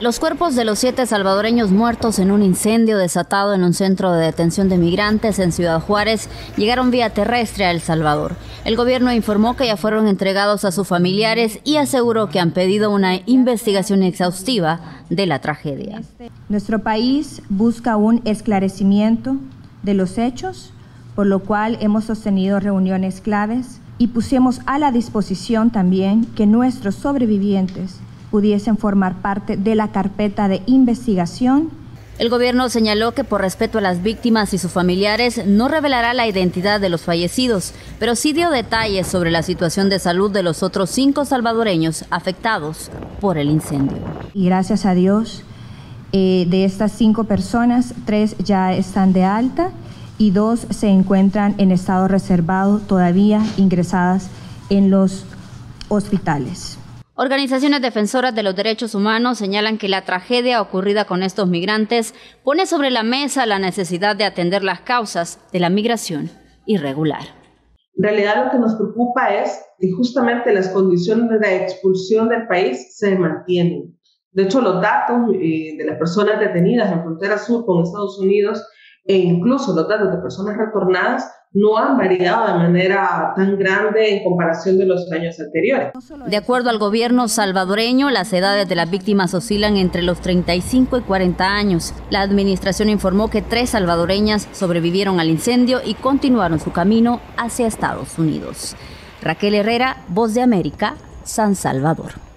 Los cuerpos de los siete salvadoreños muertos en un incendio desatado en un centro de detención de migrantes en Ciudad Juárez llegaron vía terrestre a El Salvador. El gobierno informó que ya fueron entregados a sus familiares y aseguró que han pedido una investigación exhaustiva de la tragedia. Nuestro país busca un esclarecimiento de los hechos, por lo cual hemos sostenido reuniones claves y pusimos a la disposición también que nuestros sobrevivientes pudiesen formar parte de la carpeta de investigación. El gobierno señaló que por respeto a las víctimas y sus familiares no revelará la identidad de los fallecidos, pero sí dio detalles sobre la situación de salud de los otros cinco salvadoreños afectados por el incendio. Y gracias a Dios, eh, de estas cinco personas, tres ya están de alta y dos se encuentran en estado reservado todavía ingresadas en los hospitales. Organizaciones defensoras de los derechos humanos señalan que la tragedia ocurrida con estos migrantes pone sobre la mesa la necesidad de atender las causas de la migración irregular. En realidad lo que nos preocupa es que justamente las condiciones de expulsión del país se mantienen. De hecho, los datos eh, de las personas detenidas en frontera sur con Estados Unidos e incluso los datos de personas retornadas no han variado de manera tan grande en comparación de los años anteriores. De acuerdo al gobierno salvadoreño, las edades de las víctimas oscilan entre los 35 y 40 años. La administración informó que tres salvadoreñas sobrevivieron al incendio y continuaron su camino hacia Estados Unidos. Raquel Herrera, Voz de América, San Salvador.